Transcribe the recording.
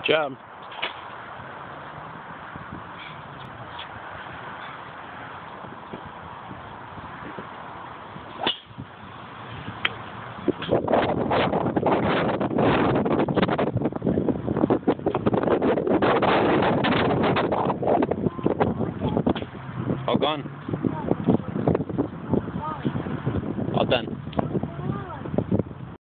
Good job. All gone. All done.